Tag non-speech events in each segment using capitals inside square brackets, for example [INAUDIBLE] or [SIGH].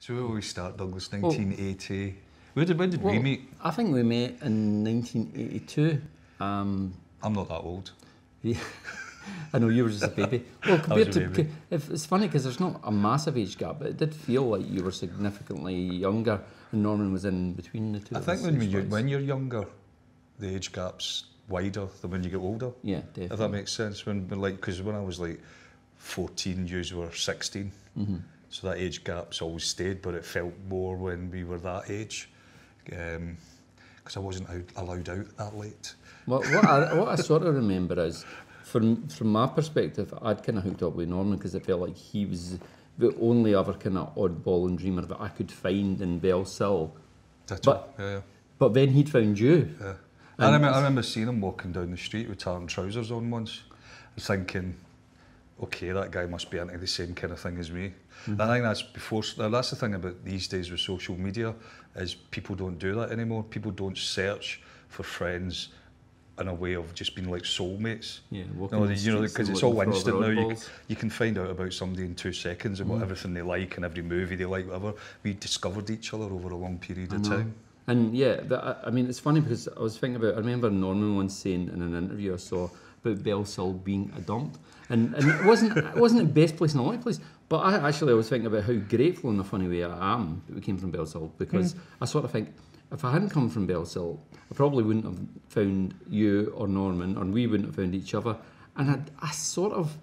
So where did we start, Duglas? 1980. where did, where did we meet? I think we met in 1982. Um, I'm not that old. yeah. [LAUGHS] I know you were just a baby. [LAUGHS] Well, compared to, baby. if, it's funny because there's not a massive age gap, but it did feel like you were significantly younger, and Norman was in between the two. I think when, you, when you're younger, the age gap's wider than when you get older. yeah, If that makes sense. When, when like, because when I was like 14, you were 16. Mm-hmm. So that age gap's always stayed, but it felt more when we were that age. Um, because I wasn't out, allowed out that late. What, what, I, what I sort of remember is, from from my perspective, I'd kind of hooked up with Norman because it felt like he was the only other kind of oddball and dreamer that I could find in Bellshill. That's But- all. yeah, But then he'd found you. yeah. I remember, I remember seeing him walking down the street with tartan trousers on once, thinking, okay, that guy must be into the same kind of thing as me. And I think that's before. now That's the thing about these days with social media, is people don't do that anymore. People don't search for friends in a way of just being like soulmates. Yeah, walking No, the you know, because it's all instant now. You, you can find out about somebody in two seconds and what Mm. everything they like and every movie they like, whatever. We discovered each other over a long period of time. And yeah, that, I mean, it's funny because I was thinking about. I remember Norman once saying in an interview I saw about Bellshill being a dump, and and it wasn't it wasn't the best place in the only place. But I actually I was thinking about how grateful in a funny way I am that we came from Bellshill because mm. I sort of think if I hadn't come from Bellshill, I probably wouldn't have found you or Norman, or we wouldn't have found each other. And I, I sort of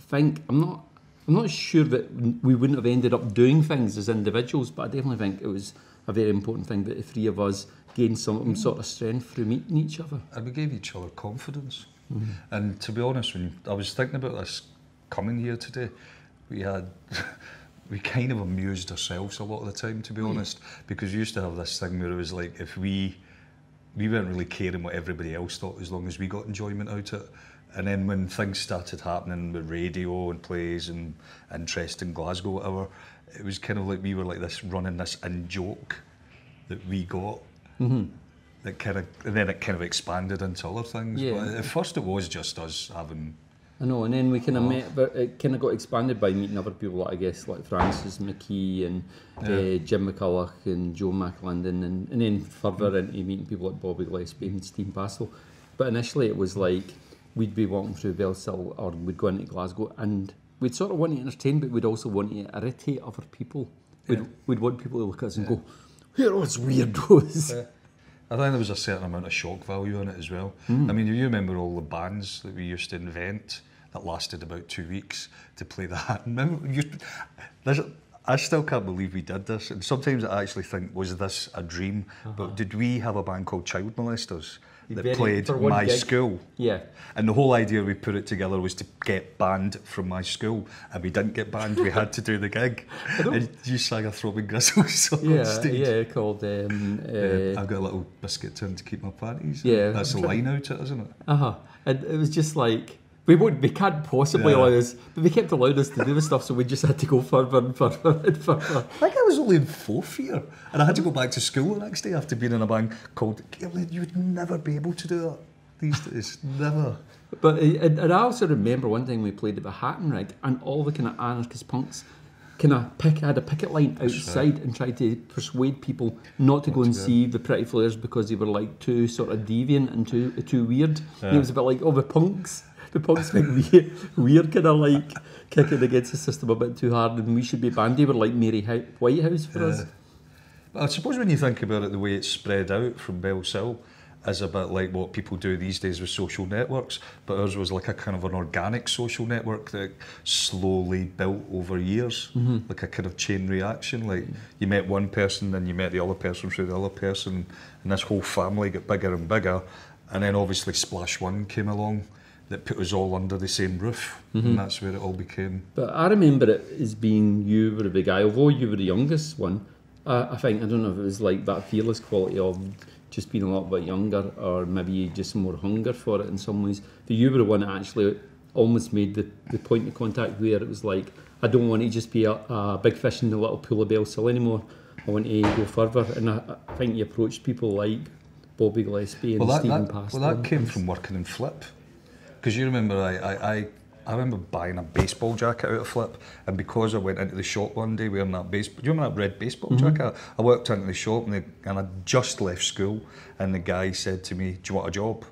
think I'm not I'm not sure that we wouldn't have ended up doing things as individuals, but I definitely think it was a very important thing that the three of us gained some mm. sort of strength through meeting each other. And we gave each other confidence. Mm-hmm. And to be honest, when I was thinking about this coming here today, we had [LAUGHS] we kind of amused ourselves a lot of the time, to be mm. honest, because we used to have this thing where it was like if we we weren't really caring what everybody else thought as long as we got enjoyment out of it. And then when things started happening with radio and plays and interest in Glasgow, whatever, it was kind of like we were like this running this in joke that we got. Mm-hmm. That kind of, and then it kind of expanded into other things. Yeah. But at first, it was just us having. I know, and then we kind of met, but it kind of got expanded by meeting other people, like I guess, like Frances McKee and uh, Jim McCulloch and Joe McAlinden, and, and then further into meeting people like Bobby Gillespie and Steve Pastel. But initially, it was like we'd be walking through Bellshill or we'd go into Glasgow, and we'd sort of want to entertain, but we'd also want to irritate other people. We'd, we'd want people to look at us and go, "Who are those weirdos?" I think there was a certain amount of shock value on it as well. Mm. I mean, you remember all the bands that we used to invent that lasted about two weeks to play that. [LAUGHS] Remember, you, there's, I still can't believe we did this. And sometimes I actually think, was this a dream? Uh -huh. But uh-huh. did we have a band called Child Molesters? That Very- played my gig. school? Yeah. And the whole idea we put it together was to get banned from my school, and we didn't get banned. We had to do the gig. [LAUGHS] and you sang a Throbbing Gristle [LAUGHS] song on Yeah, stage. yeah, called um, Uh, uh, I've got a little biscuit tin to keep my panties. Yeah. that's the [LAUGHS] line out, it, isn't it? Uh huh. And it was just like we would we can't possibly Yeah. allow this, but they kept allowing us to do this stuff, so we just had to go further and further [LAUGHS] and further. I think I was only in fourth year, and I had to go back to school the next day after being in a band called. You would never be able to do that these days. Never. But uh, and, and I also remember one time we played at the Hattonrigg, and all the kind of anarchist punks kind of pick had a picket line outside and tried to persuade people not to go and to see the Pretty Flowers because they were like too sort of deviant and too too weird. And it was a bit like oh the punks. The punks think we're, we're kind of like kicking against the system a bit too hard, and we should be banned. They were like Mary Whitehouse for us. I suppose when you think about it, the way it's spread out from Bellshill is a bit like what people do these days with social networks, but ours was like a kind of an organic social network that slowly built over years, mm-hmm. like a kind of chain reaction. Like you met one person, then you met the other person through the other person, and this whole family got bigger and bigger. And then obviously Splash One came along that put us all under the same roof, and that's where it all became. But I remember it as being you were the big guy, although you were the youngest one. Uh, I think I don't know if it was like that fearless quality of just being a little bit younger, or maybe just more hunger for it in some ways. But you were the one that actually almost made the, the point of contact where it was like, I don't want to just be a, a big fish in the little pool of Bellshill anymore. I want to go further. And I, I think you approached people like Bobby Gillespie and Well, that, Stephen that, Pastel. well, that came from working in Flip. Because you remember, I, I, I I remember buying a baseball jacket out of Flip, and because I went into the shop one day wearing that base, do you remember that red baseball Mm-hmm. jacket? I worked into the shop and, they, and I just left school, and the guy said to me, "Do you want a job?"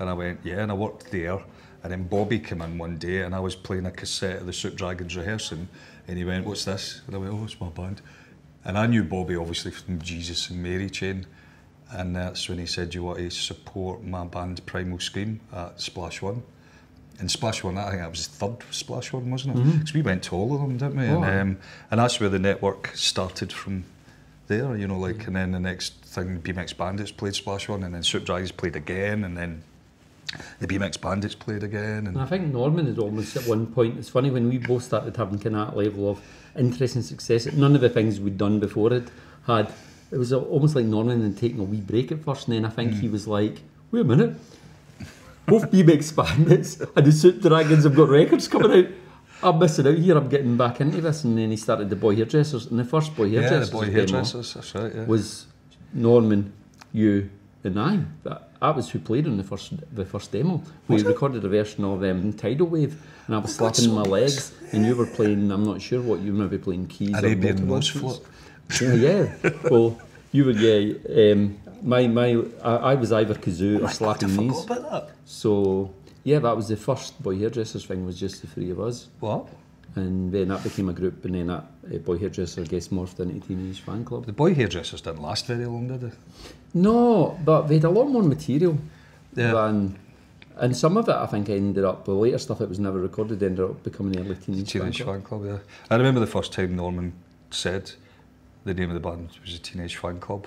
And I went, "Yeah," and I worked there. And then Bobby came in one day, and I was playing a cassette of the Soup Dragons rehearsing, and he went, "What's this?" And I went, "Oh, it's my band." And I knew Bobby obviously from Jesus and Mary Chain, and that's when he said, "Do you want to support my band Primal Scream at Splash One?" And Splash One, I think that was third Splash One, wasn't it? Because we went to all of them, didn't we? Oh, and, um, and that's where the network started from there, you know, like, Mm. and then the next thing, BMX Bandits played Splash One, and then Soup Dragons played again, and then the BMX Bandits played again, And and I think Norman had almost at one point. It's funny when we both started having kind of that level of interest and success. None of the things we'd done before it had. It was almost like Norman had taken a wee break at first, and then I think Mm. he was like, "Wait a minute, both BMX Bandits and the Soup Dragons have got records coming out. I'm missing out here. I'm getting back into this." And then he started the Boy Hairdressers, and the first Boy yeah, Hairdressers the boy hairdressers, that's right, yeah. was Norman, you, and I. That, that was who played on the first the first demo. We Was it? recorded a version of um, Tidal Wave, and I was God, slapping my legs, [LAUGHS] and you were playing. I'm not sure what you were maybe playing keys. or Arabian multiple Nose. Yeah, yeah. well, you were yeah. Um, my my, I, I was either kazoo or I slapping forgot knees. about that. So yeah, that was the first boy hairdressers thing. Was just the three of us, What? and then that became a group, and then that uh, boy hairdresser gets morphed into Teenage Fanclub. The boy hairdressers didn't last very long, did they? No, but they had a lot more material Yeah. than. And some of it, I think, ended up, the later stuff that was never recorded ended up becoming the early teenage, Teenage Fan Fan Club, yeah. I remember the first time Norman said the name of the band was a Teenage Fanclub.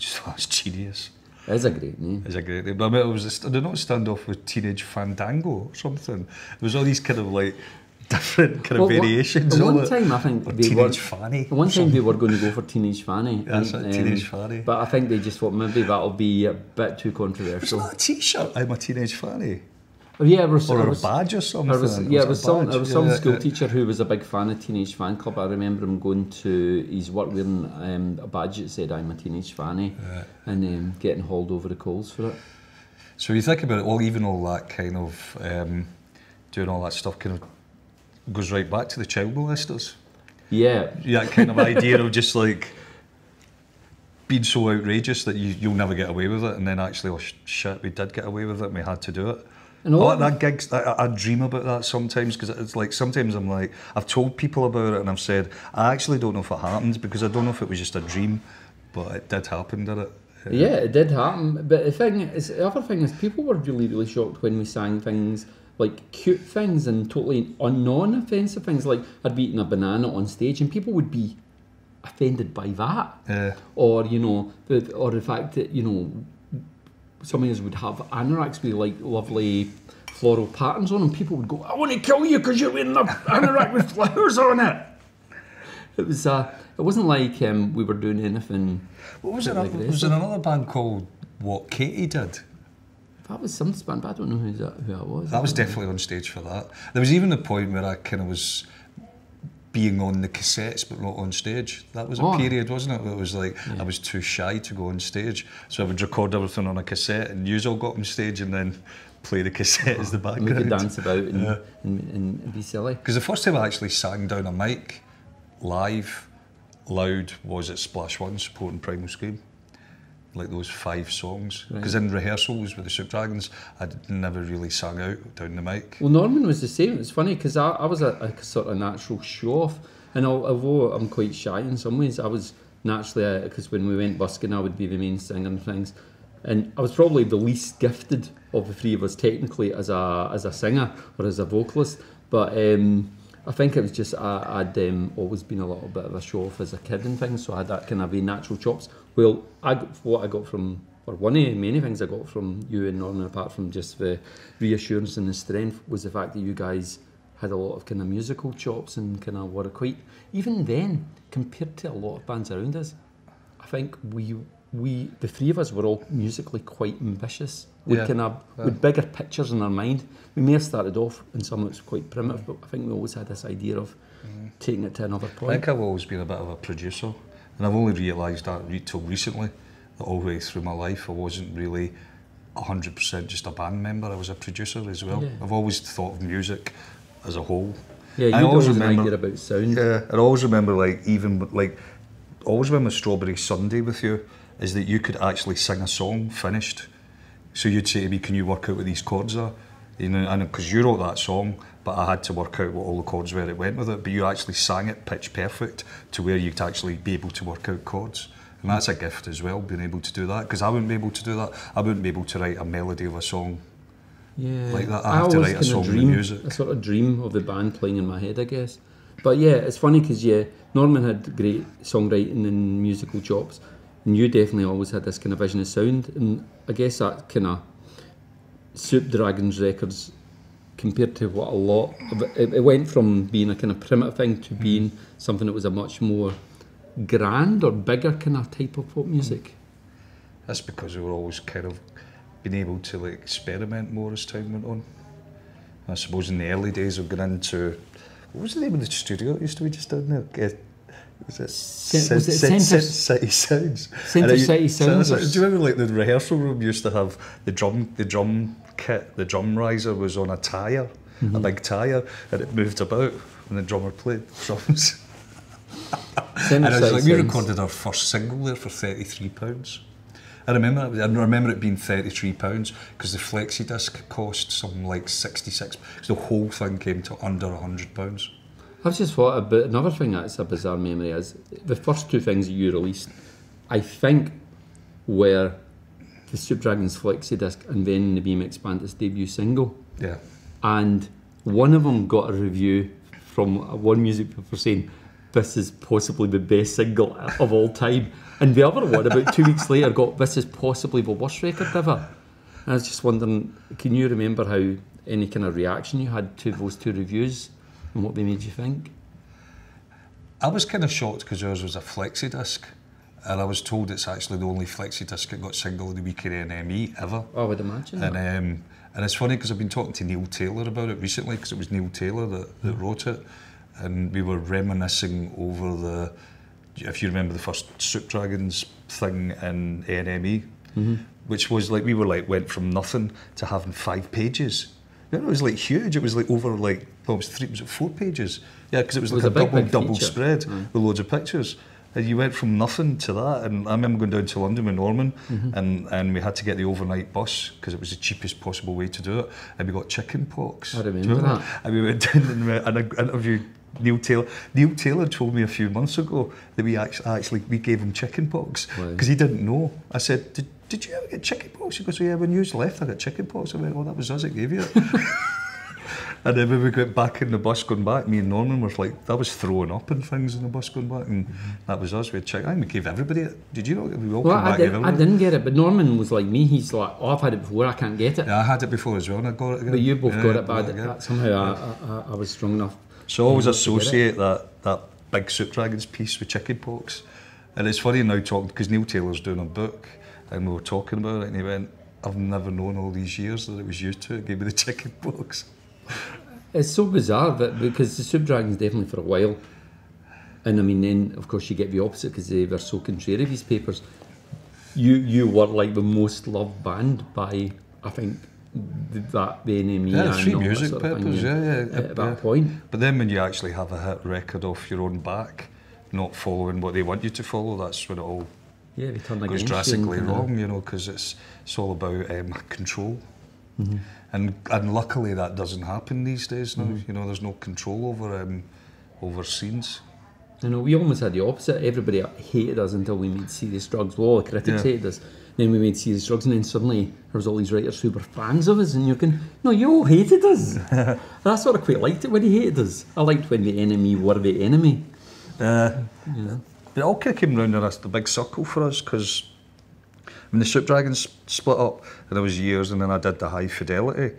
I just thought it genius. It is a great name. It's a great name. But I mean, it was a, st- did not stand off with Teenage Fandango or something. There was all these kind of like different kind of Well, one- variations. At of one it. time, I think Or they Teenage were. Fanny. One time, they were going to go for Teenage Fanny. That's and, it, Teenage um, Fanny. But I think they just thought maybe that'll be a bit too controversial. that a t-shirt? I'm a Teenage Fanny. Yeah, was, Or there a badge or something. was, Was yeah, it was some, badge? there was some Yeah, school yeah. teacher who was a big fan of Teenage Fanclub. I remember him going to his work wearing um, a badge that said "I'm a Teenage Fanny" Yeah. and um, getting hauled over the coals for it. So you think about it, well, even all that kind of um, doing all that stuff kind of goes right back to the child molesters. Yeah, that kind of [LAUGHS] idea of just like being so outrageous that you, you'll never get away with it, and then actually, oh sh- shit, we did get away with it, and we had to do it. And Oh, all- that gigs, I, I dream about that sometimes because it's like sometimes I'm like, I've told people about it and I've said, I actually don't know if it happened because I don't know if it was just a dream, but it did happen, did it? Yeah, it did happen. But the thing is, the other thing is, people were really, really shocked when we sang things like cute things and totally non-offensive things. Like I'd be eating a banana on stage, and people would be offended by that. Yeah. Or you know, the, or the fact that you know, some of us would have anoraks with like lovely floral patterns on them. People would go, "I want to kill you because you're wearing an anorak with flowers on it." It was. Uh, it wasn't like um, we were doing anything. What was it? Like was there another band called What Katie Did? That was some band, but I don't know who that, who that was. That was definitely on stage for that. There was even a point where I kind of was being on the cassettes but not on stage. That was a Oh. period, wasn't it? Where it was like I was too shy to go on stage, so I would record everything on a cassette, and you all got on stage and then play the cassette as the and we could dance about and, Yeah. and, and be silly. Because the first time I actually sang down a mic live, loud, was at Splash One supporting Primal Scream. Like those five songs. Because in rehearsals with the Soup Dragons, I'd never really sang out down the mic. Well, Norman was the same. It's funny because I, I was a, a sort of natural show off, and although I'm quite shy in some ways, I was naturally because when we went busking, I would be the main singer and things, and I was probably the least gifted of the three of us technically as a as a singer or as a vocalist, but. Um, I think it was just I, I'd um, always been a little bit of a show off as a kid and things, so I had that kind of very natural chops. Well, I got, what I got from, or one of the many things I got from you and Norman, apart from just the reassurance and the strength, was the fact that you guys had a lot of kind of musical chops and kind of were quite. Even then, compared to a lot of bands around us, I think we we the three of us were all musically quite ambitious. We Yeah. kind of with bigger pictures in our mind. We may have started off in some that's quite primitive, but I think we always had this idea of mm. taking it to another point. I think I've always been a bit of a producer, and I've only realised that re- till recently. That all the way through my life, I wasn't really hundred percent just a band member. I was a producer as well. Yeah. I've always thought of music as a whole. Yeah, you I always remember- about sound. Yeah, I always remember like even like always remember Strawberry Sunday with you is that you could actually sing a song finished. So you'd say to me, "Can you work out what these chords are?" You know, and because you wrote that song, but I had to work out what all the chords were that went with it. But you actually sang it pitch perfect to where you'd actually be able to work out chords. And that's a gift as well, being able to do that. Because I wouldn't be able to do that. I wouldn't be able to write a melody of a song Yeah, Like that, I have to write a song with dream, music. A sort of dream of the band playing in my head, I guess. But yeah, it's funny because yeah, Norman had great songwriting and musical chops, and you definitely always had this kind of vision of sound, and I guess that kind of Soup Dragons records compared to what a lot of it, it, it went from being a kind of primitive thing to Mm-hmm. being something that was a much more grand or bigger kind of type of pop music. That's because we were always kind of been able to like experiment more as time went on. I suppose in the early days of going into what was the name of the studio that used to be just down there? Was it, Cen- was it Centre- City Sounds? Centre City Sounds Do you remember like the rehearsal room used to have the drum the drum kit, the drum riser was on a tire, Mm-hmm. a big tire, and it moved about when the drummer played drums. [LAUGHS] And it was like we recorded our first single there for thirty three pounds. I remember it, I remember it being thirty three pounds because the flexi disc cost something like sixty six. So the whole thing came to under hundred pounds. I've just thought about another thing that's a bizarre memory is the first two things that you released, I think, were the Soup Dragons Flexi disc and then the BMX Bandits debut single. Yeah. And one of them got a review from one music paper saying, This is possibly the best single of all time. And the other one, about two weeks later, got, This is possibly the worst record ever. And I was just wondering, can you remember how any kind of reaction you had to those two reviews and what they made you think? I was kind of shocked because yours was a flexi disc. And I was told it's actually the only flexi disc that got single of the week in NME ever. I would imagine. And um, and it's funny because I've been talking to Neil Taylor about it recently because it was Neil Taylor that, that wrote it, and we were reminiscing over the, if you remember the first Soup Dragons thing in NME, which was like we were like went from nothing to having five pages. It was like huge. It was like over like well, it was three, was it four pages? Yeah, because it was It like was a, a big, double big double spread with loads of pictures. And you went from nothing to that, and I remember going down to London with Norman, Mm-hmm. and, and we had to get the overnight bus because it was the cheapest possible way to do it, and we got chicken pox. I you remember that. And we went [LAUGHS] down and, we, and I interviewed Neil Taylor. Neil Taylor told me a few months ago that we actually, actually we gave him chicken pox Wow. because he didn't know. I said, did, you ever get chicken pox? He goes, yeah, when you left, I got chicken pox. I went, oh, that was us that gave you it. [LAUGHS] And then when we got back in the bus going back, me and Norman were like, that was throwing up and things in the bus going back, and mm-hmm. that was us. We had chicken. I think we gave everybody it. Did you know? We all Well, came I, back did, and I didn't get it, but Norman was like me. He's like, oh, I've had it before, I can't get it. Yeah, I had it before as well, and I got it again. But you both Yeah, got it, got but again. I, I, somehow I, I, I was strong enough. So I always Yeah, to get it. associate that that big Soup Dragons piece with chicken pox. And it's funny now talking because Neil Taylor's doing a book and we were talking about it and he went, I've never known all these years that it was used to. It gave me the chicken pox. It's so bizarre that because the Soup Dragons definitely for a while, and I mean then of course you get the opposite because they were so contrary these papers. You you were like the most loved band by I think th- that the NME Yeah, three that music papers, yeah, yeah. At that point, But then when you actually have a hit record off your own back, not following what they want you to follow, that's when it all yeah, they turned goes against you drastically uh, wrong, you know, because it's, it's all about um, control. Mm-hmm. And and luckily that doesn't happen these days now. Mm-hmm. You know, there's no control over um, over scenes. You know, we almost had the opposite. Everybody hated us until we made serious drugs. Well, all the critics Yeah. hated us. Then we made serious drugs, and then suddenly there was all these writers who were fans of us, and you're going, "No, you all hated us." [LAUGHS] I sort of quite liked it when he hated us. I liked when the enemy were the enemy. Uh, You know, it all kind of came round in a, the big circle for us because when the Soup Dragons split up, and there was years, and then I did the High Fidelity.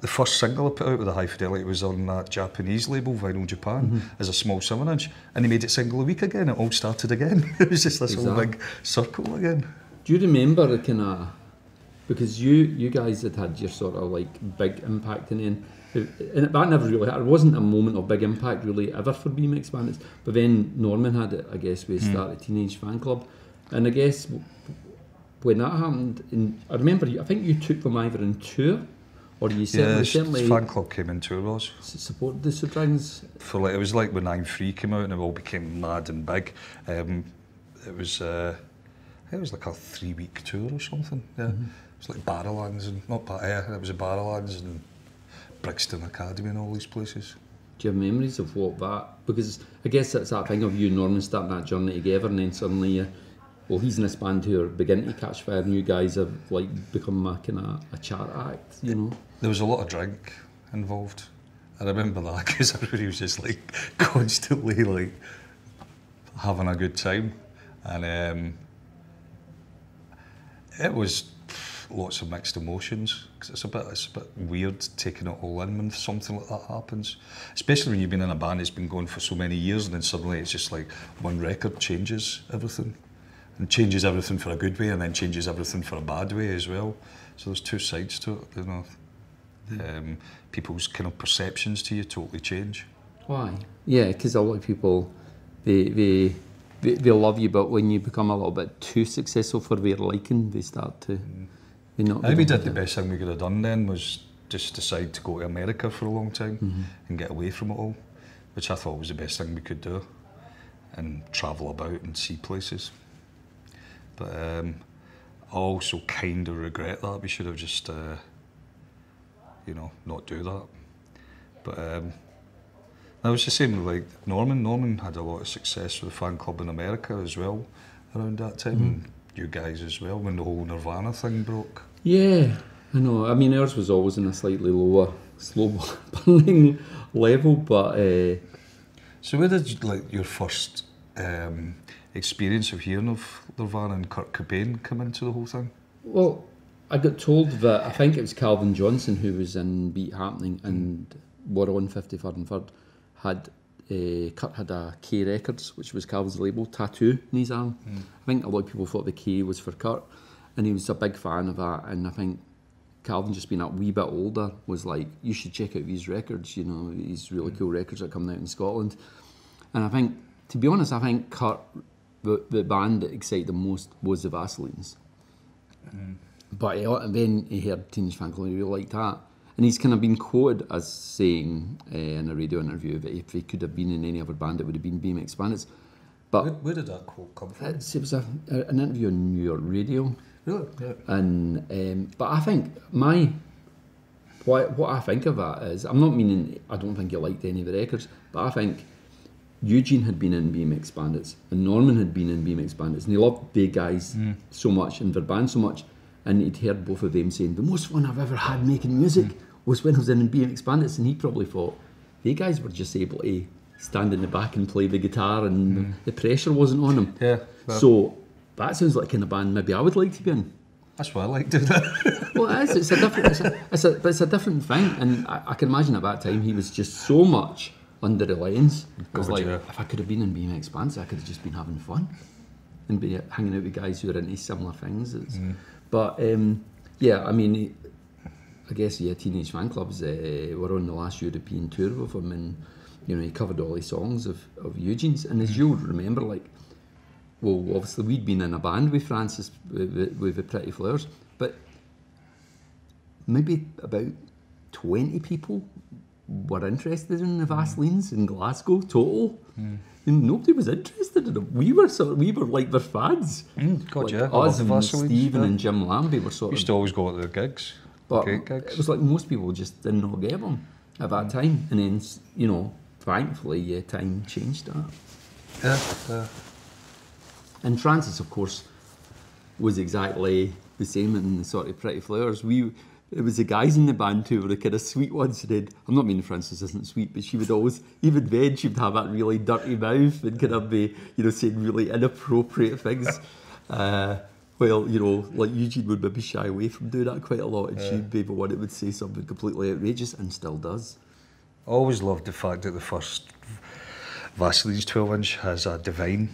The first single I put out with the High Fidelity was on that Japanese label, Vinyl Japan, mm-hmm. as a small seven inch, and they made it single a week again. It all started again. [LAUGHS] it was just this whole big circle again. do you remember the kind of because you you guys had had your sort of like big impact in the end. And that never really, it wasn't a moment of big impact really ever for BMX Bandits. But then Norman had it, I guess, with started Teenage Fanclub. And I guess when that happened, in, I remember, you, I think you took them either in tour or you Yeah, certainly, the certainly fan club came in tour was. supported the Soup Dragons. for like it was like when I'm Free came out and it all became mad and big. Um, it was uh, it was like a three week tour or something. Yeah, it was like Barrowlands and not yeah, it was a Barrowlands and Brixton Academy and all these places. Do you have memories of what that? Because I guess it's that thing of you and Norman starting that journey together, and then suddenly, uh, well, he's in this band who are beginning to catch fire, and you guys have like become a kind of a chart act, you know. There was a lot of drink involved. I remember that [LAUGHS] because everybody was just like constantly like having a good time, and um, it was lots of mixed emotions. 'cause it's a bit it's a bit weird taking it all in when something like that happens, especially when you've been in a band that's been going for so many years, and then suddenly it's just like one record changes everything, and changes everything for a good way, and then changes everything for a bad way as well. So there's two sides to it, you know. Um, people's kind of perceptions to you totally change. Why? Yeah, because a lot of people, they, they they they love you, but when you become a little bit too successful for their liking, they start to. They not. I think we did the best thing we could have done then was just decide to go to America for a long time Mm-hmm. and get away from it all, which I thought was the best thing we could do, and travel about and see places. But um, I also kind of regret that. We should have just, uh, you know, not do that. But um, that was the same with like Norman. Norman had a lot of success with the fan club in America as well around that time. Mm-hmm. You guys as well when the whole Nirvana thing broke. Yeah, I know. I mean, ours was always in a slightly lower, [LAUGHS] slow burning level, but uh, So where did you, like your first um, experience of hearing of Nirvana and Kurt Cobain come into the whole thing? well, I got told that I think it was Calvin Johnson who was in Beat Happening and were on 53rd and 3rd had. Eh, uh, Kurt had a K Records, which was Calvin's label, tattoo in his arm. I think a lot of people thought the K was for Kurt, and he was a big fan of that. And I think Calvin, just being a wee bit older, was like, "You should check out these records. You know, these really hmm. cool records that are coming out in Scotland." And I think, to be honest, I think Kurt, the, the band that excited him most was the Vaselines. Hmm. But he, then he heard Teenage Fanclub, he really liked that. And he's kind of been quoted as saying uh, in a radio interview that if he could have been in any other band, it would have been BMX Bandits. But Where, where did that quote come from? it's, it was a, a, an interview on New York radio. Really? Yeah. And um, but I think my what what I think of that is I'm not meaning I don't think he liked any of the records, but I think Eugene had been in BMX Bandits and Norman had been in BMX Bandits and he loved the guys so much and their band so much and he'd heard both of them saying the most fun I've ever had making music was when I was in BMX Bandits and he probably thought they guys were just able to stand in the back and play the guitar and mm. the pressure wasn't on them. Yeah. So that sounds like kind of band maybe I would like to be in. that's what I like doing. That. [LAUGHS] Well, it is. It's a different. It's a, it's a, but it's a different thing, and I, I can imagine at that time he was just so much under the lens. It was like yeah. if I could have been in BMX bands, I could have just been having fun and be hanging out with guys who are into similar things. It's, mm. But um, yeah, I mean, I guess yeah, Teenage Fanclubs uh, were on the last European tour with him, and you know he covered all the songs of, of Eugene's. And as you'll remember, like, well, obviously we'd been in a band with Frances with, with, the Pretty Flowers, but maybe about twenty people were interested in the Vaselines in Glasgow total. And nobody was interested in them. We were sort we were like their fans. Mm, God, like yeah. Us the and Vaselines, Stephen yeah. and Jim Lambie were sort Used of to always go to their gigs. but Great it was like most people just did not get them at that mm. time. And then, you know, thankfully, yeah, time changed that. Yeah. yeah. And Frances, of course, was exactly the same in the sort of Pretty Flowers. We, it was the guys in the band who were the kind of sweet ones did. I'm not meaning Frances isn't sweet, but she would always, even then, she would have that really dirty mouth and kind of be, you know, saying really inappropriate things. [LAUGHS] uh, well, you know, like Eugene would maybe shy away from doing that quite a lot, and she'd be the one that would say something completely outrageous and still does. Always loved the fact that the first Vaselines 12 inch has a Divine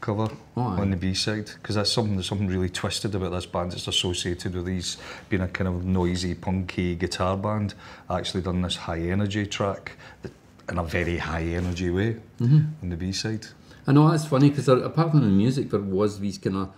cover Oh, on the B side because that's something there's something really twisted about this band. It's associated with these being a kind of noisy, punky guitar band. Actually, done this high energy track that, in a very high energy way Mm-hmm. on the B side. I know that's funny because apart from the music, there was these kind of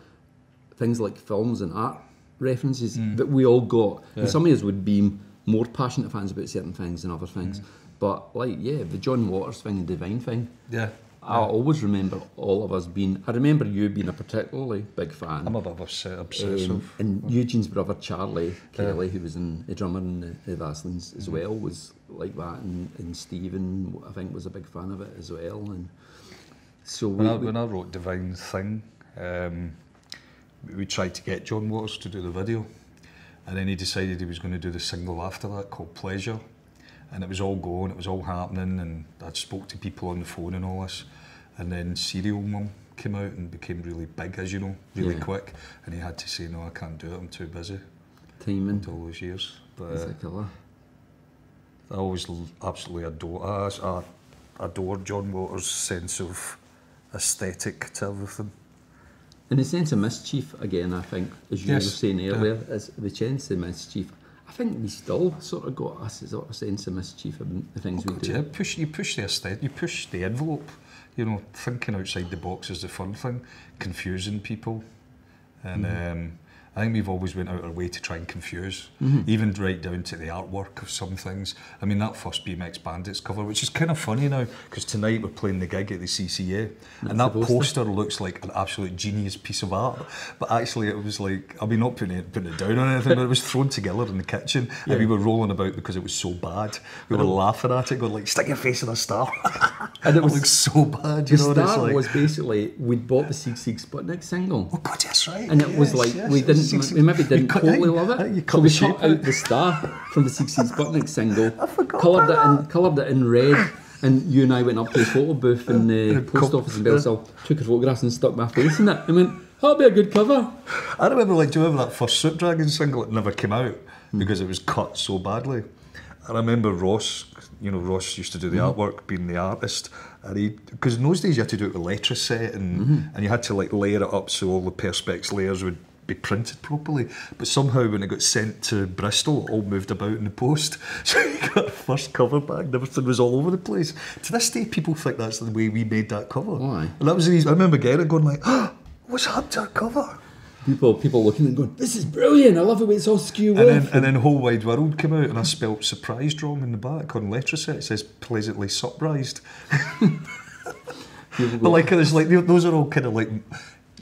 things like films and art references that we all got. And some of us would be more passionate fans about certain things than other things. But like, yeah, the John Waters thing, the Divine thing. Yeah. I always remember all of us being. I remember you being a particularly big fan. I'm a bit obsessive. Um, and Eugene's brother Charlie Kelly, who was in the drummer in the, the Vaselines as well, was like that, and, and Stephen I think was a big fan of it as well. And so we, When I, when I wrote Divine Thing, um, we tried to get John Waters to do the video, and then he decided he was going to do the single after that called Pleasure, and it was all going, it was all happening, and I spoke to people on the phone and all this, and then Serial Mum came out and became really big, as you know, really Yeah. quick, and he had to say, no, I can't do it, I'm too busy, timing after all those years. But uh, a killer. I always absolutely adore, I, I adore John Waters' sense of aesthetic to everything. In the sense of mischief again, I think, as you Yes, were saying yeah. earlier, is the sense of mischief. I think we still sort of got a sort of sense of mischief about the things oh, we do. Yeah, push, you push the aesthetic, you push the envelope. You know, thinking outside the box is the fun thing, confusing people, and mm. um, I think we've always went out our way to try and confuse, mm-hmm. even right down to the artwork of some things. I mean, that first BMX Bandits cover, which is kind of funny now, because tonight we're playing the gig at the CCA, and that poster. looks like an absolute genius piece of art. But actually, it was like, I mean, not putting it, putting it down on anything, but it was thrown together in the kitchen, and we were rolling about because it was so bad. We were laughing at it, going like, "Stick your face in a star," [LAUGHS] And it [LAUGHS] it was- looks so bad. You know, it's like, was basically we'd bought the Sigue Sigue Sputnik single. oh God, yes, right. And it was like yes, we didn't, six- we maybe you didn't I- love it. You so we cut out the star from the Sigue Sigue Sputnik [LAUGHS] single, forgot coloured it in, coloured it in red, and you and I went up to the photo booth in [LAUGHS] the post office in Bellshill, took a photograph and stuck my face in it, I went, "That'll be a good cover." I remember, like, do you remember that first Soup Dragon single? It never came out hmm. because it was cut so badly. I remember Ross, you know, Ross used to do the hmm. artwork, being the artist, and he, because in those days you had to do it with letraset and, mm-hmm. and you had to like layer it up so all the perspex layers would be printed properly. But somehow when it got sent to Bristol, it all moved about in the post. [LAUGHS] So you got the first cover back and everything was all over the place. To this day, people think that's the way we made that cover. Why? And that was the reason, I remember getting it going like, oh, what's happened to our cover? People, people looking and going, "This is brilliant! I love the way it's all skew And then, off." and then Whole Wide World came out and I spelt surprised wrong in the back on letraset. It says pleasantly surprised. [LAUGHS] But like it's like those are all kind of like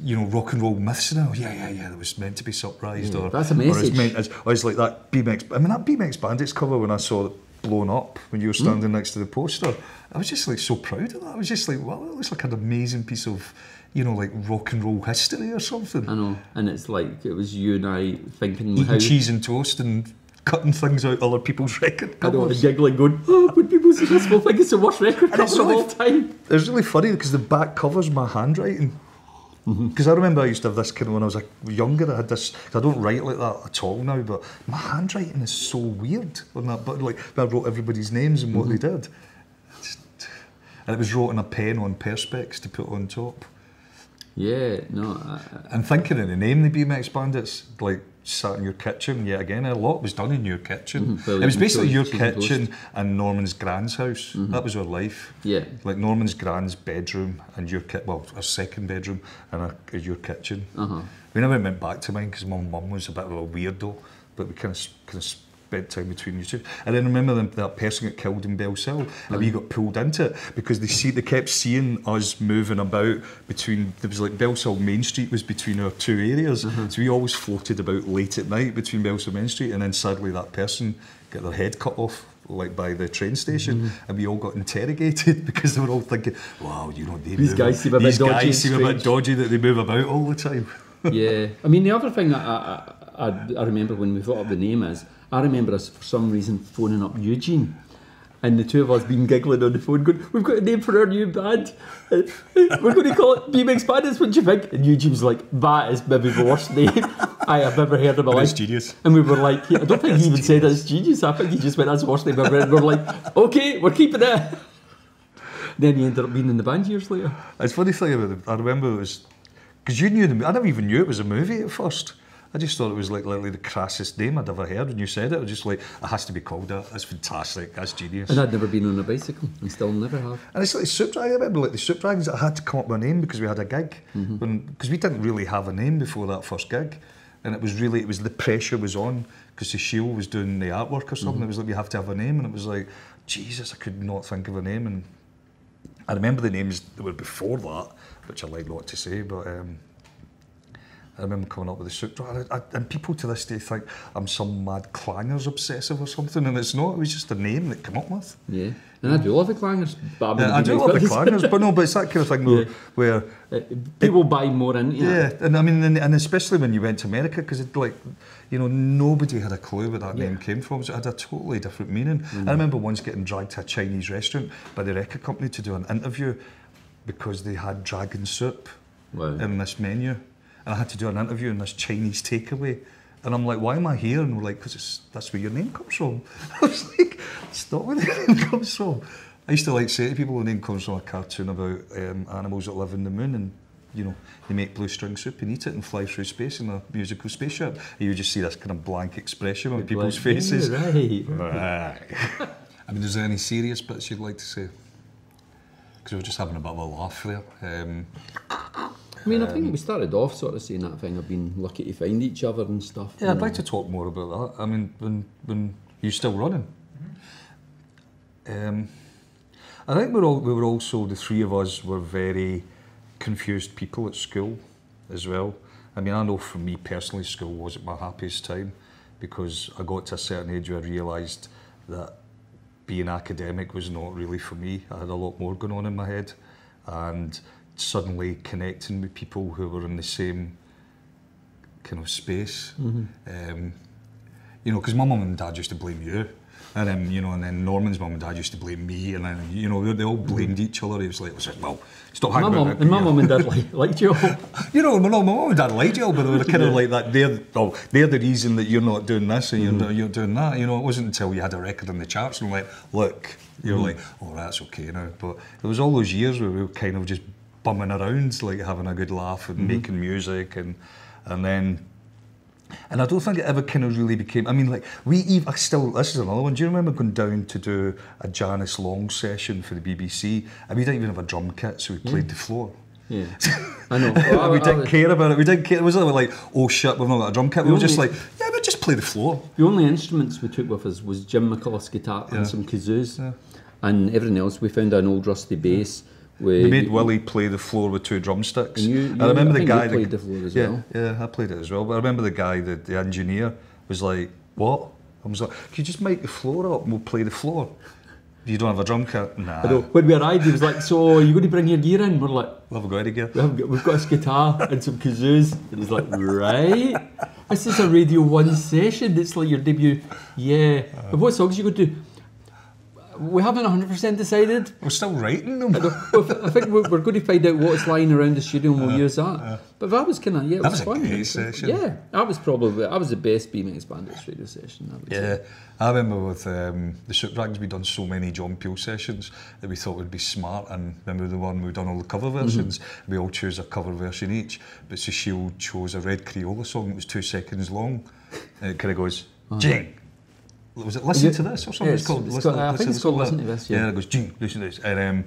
you know rock and roll myths now. Yeah, yeah, yeah. That was meant to be surprised, Yeah, or that's a Or it's meant as, or it's like that BMX. I mean that BMX Bandits cover when I saw it blown up when you were hmm. standing next to the poster. I was just like so proud of that. I was just like, wow, it looks like an amazing piece of you know like rock and roll history or something. I know, and it's like it was you and I thinking Eating how. cheese and toast and cutting things out other people's [LAUGHS] record I know, and covers. giggling, going, "Oh, when people see this, will think it's the worst record cover of really all time." It's really funny because the back covers my handwriting. Because I remember I used to have this kind of when I was like, younger. I had this. I don't write like that at all now, but my handwriting is so weird on that. But like, I wrote everybody's names and what they mm-hmm. did, Just- and it was wrote in a pen on perspex to put on top. Yeah, no, I, And thinking of the name, the BMX Bandits, like sat in your kitchen. Yet again, a lot was done in your kitchen. well, it was basically your kitchen and Norman's grand's house. That was our life. yeah. Like Norman's grand's bedroom and your kit, well, our second bedroom and our, your kitchen. Uh-huh. We never went back to mine because my mum was a bit of a weirdo, but we kind of kind of spent time between you two. And then remember them, that person got killed in Bellshill, and we got pulled into it because they see they kept seeing us moving about between. There was like Bellshill Main Street was between our two areas, Uh-huh. so we always floated about late at night between Bellshill Main Street, and then sadly that person got their head cut off like by the train station, Mm-hmm. and we all got interrogated [LAUGHS] because they were all thinking, "Wow, you know, These move- guys seem a bit these dodgy guys seem a bit dodgy that they move about all the time." [LAUGHS] yeah. I mean, the other thing that I, I, I, I remember when we thought of the name is, I remember us for some reason phoning up Eugene. And the two of us being giggling on the phone, going, We've got a name for our new band. [LAUGHS] We're going to call it BMX Bandits, what do you think? And Eugene's like, That is maybe the worst name [LAUGHS] I have ever heard in my But it's life. genius. And we were like, I don't [LAUGHS] think he even said it's genius. I think he just went, That's the worst name I've ever heard. And we're like, Okay, we're keeping it. Then he ended up being in the band years later. It's funny thing about it. I remember it was because you knew the. I never even knew it was a movie at first. I just thought it was like literally the crassest name I'd ever heard when you said it. I was just like, it has to be called that. That's fantastic. That's genius. And I'd never been on a bicycle and still never have. And it's like Soup Dragon. I remember like the Soup Dragons that had to come up with a name because we had a gig. Mm-hmm. Because we didn't really have a name before that first gig. and it was really it was the pressure was on because the Shield was doing the artwork or something. It was like you have to have a name, and it was like Jesus, I could not think of a name, and I remember the names that were before that, which I like not to say, but. Um, I remember coming up with the suit, and, I, and people to this day think I'm some mad clangers obsessive or something, and it's not. It was just a name that came up with. Yeah, and I do love the clangers. But Yeah, I do love the clangers, but no, but it's that kind of thing though, Yeah. where Uh, People buy more into yeah, it. and I mean, and, and especially when you went to America, because it like, you know, nobody had a clue where that Yeah. name came from. So it had a totally different meaning. I remember once getting dragged to a Chinese restaurant by the record company to do an interview because they had dragon soup Wow. in this menu, and I had to do an interview in this Chinese takeaway. And I'm like, why am I here? And we're like, because that's where your name comes from. [LAUGHS] I was like, it's not where the [LAUGHS] name comes from. I used to like say to people, the name comes from a cartoon about um, animals that live in the moon and, you know, they make blue string soup and eat it and fly through space in a musical spaceship. And you just see this kind of blank expression on people's faces. yeah, right. [LAUGHS] Right. I mean, is there any serious bits you'd like to say? Because we were just having a bit of a laugh there. Um, I mean, I think we started off sort of saying that thing of being lucky to find each other and stuff. Yeah, I'd like to talk more about that. I mean, when when you're still running, um, I think we're all we were also the three of us were very confused people at school as well. I mean, I know for me personally, school wasn't my happiest time because I got to a certain age where I realised that being academic was not really for me. I had a lot more going on in my head, and suddenly connecting with people who were in the same kind of space. Mm-hmm. Um, you know, because my mum and dad used to blame you. And then, you know, and then Norman's mum and dad used to blame me, and then, you know, they, all blamed mm-hmm. each other. It was like, well, stop My hanging mum, about. and my mum and dad [LAUGHS] like, liked you all. [LAUGHS] You know, no, my mum and dad liked you, but they were kind of like that. They're, oh, they're the reason that you're not doing this and you're, mm-hmm. not, you're doing that. You know, it wasn't until you had a record in the charts and like, look, you're like, oh, that's okay now. But there was all those years where we were kind of just bumming around, like having a good laugh and mm-hmm. making music, and and then. And I don't think it ever kind of really became. I mean, like we even I still. This is another one. Do you remember going down to do a Janice Long session for the BBC? And we didn't even have a drum kit, so we played the floor. Yeah, [LAUGHS] I know. Well, we I didn't was- care about it. We didn't care. It wasn't like, oh shit, we've not got a drum kit. We were just like, yeah, we'll just play the floor. The only instruments we took with us was Jim McCulloch's guitar Yeah. and some kazoos, Yeah. and everything else. We found an old rusty bass. We We, made Willie play the floor with two drumsticks. And you- I remember I the you guy played that, the floor as yeah, well. Yeah, I played it as well. But I remember the guy, the, the engineer, was like, "What?" I was like, "Can you just make the floor up and we'll play the floor?" You don't have a drum kit? Nah. I know, when we arrived, he was like, "So, are you going to bring your gear in?" We're like, We haven't got any gear. we have got, "We've got this guitar and some kazoos." And he's like, "Right, this is a Radio One session. It's like your debut." Yeah. Uh. but what songs you going to do? We haven't 100% decided. We're still writing them. [LAUGHS] I think we're, we're going to find out what's lying around the studio and we'll uh, use that. Uh. But that was kind of yeah, it That was, was fun. session. Yeah, that was probably that was the best BMX Bandits radio session. I Yeah, say. I remember with um, the Soup Dragons, we'd done so many John Peel sessions that we thought would be smart. And remember the one we'd done all the cover mm-hmm. versions? We all chose a cover version each. But Sushil chose a Red Krayola song that was two seconds long. And it kind of goes, uh-huh. Jing. Was it Listen Yeah. to This or something? Yeah, it's- it's called- I think it's called Listen to This, yeah. Yeah, it goes, Jing, listen to this. And um,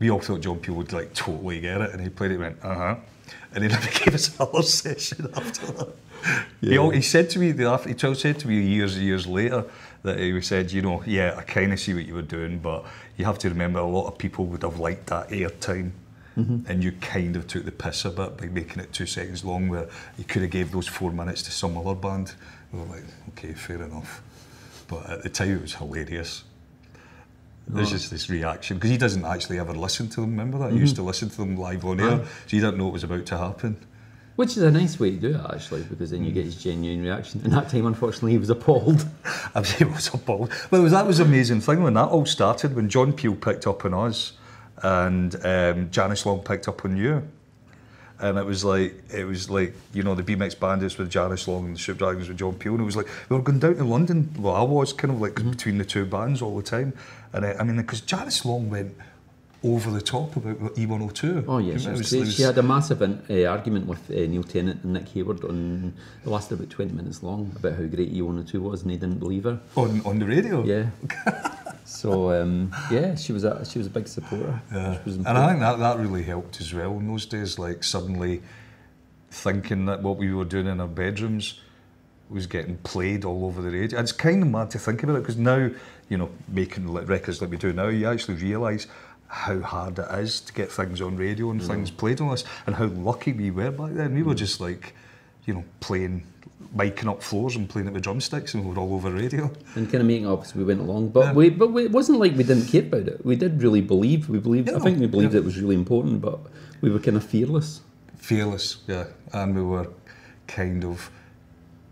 we all thought John Peel would like totally get it. And he played it and went, uh huh. And he [LAUGHS] gave us another session after that. He, al- he said to me, the after, he told- said to me years and years later that he said, you know, yeah, I kind of see what you were doing, but you have to remember a lot of people would have liked that airtime. And you kind of took the piss a bit by making it two seconds long, where you could have gave those four minutes to some other band. We were like, okay, fair enough. But at the time, it was hilarious. There's just this reaction because he doesn't actually ever listen to them. Remember that he used to listen to them live on air, so he didn't know what was about to happen. Which is a nice way to do it actually, because then you get his genuine reaction. And that time, unfortunately, he was appalled. [LAUGHS] I mean, it was a ball. Well, it was, that was amazing thing when that all started, when John Peel picked up on us and um, Janice Long picked up on you. And it was like, it was like, you know, the BMX Bandits with Janice Long and the Soup Dragons with John Peel. And it was like, we were going down to London. Well, I was kind of like between the two bands all the time. And I, I mean, because Janice Long went over the top about E102. Oh You yeah, she, it was it great. she had a massive uh, argument with uh, Neil Tennant and Nick Hayward on it lasted about 20 minutes long about how great E102 was and they didn't believe her. on, on the radio. Yeah. [LAUGHS] so um, yeah, she was a she was a big supporter. Yeah. And I think that, that really helped as well in those days. Like suddenly, thinking that what we were doing in our bedrooms was getting played all over the radio. It's kind of mad to think about it because now, you know, making records like we do now, you actually realise how hard it is to get things on radio and things played on us, and how lucky we were back then. We were just like, you know, playing, miking up floors and playing it with drumsticks and we were all over radio. And kind of making up as we went along. But yeah. we, but we, it wasn't like we didn't care about it. We did really believe. We believed. Yeah, I think we believed yeah. it was really important, but we were kind of fearless. Fearless, yeah. And we were kind of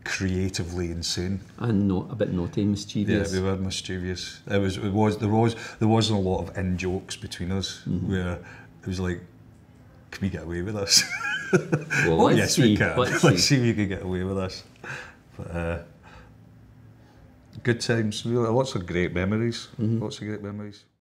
creatively insane. And not a bit naughty, mischievous. Yeah, we were mischievous. It was, it was, there was, there wasn't a lot of in jokes between us mm-hmm. where it was like, can we get away with this? [LAUGHS] Well, let's yes, see. we can. Let's Let's, see. see if we can get away with this. But uh, good times. Lots of great memories. Lots of great memories.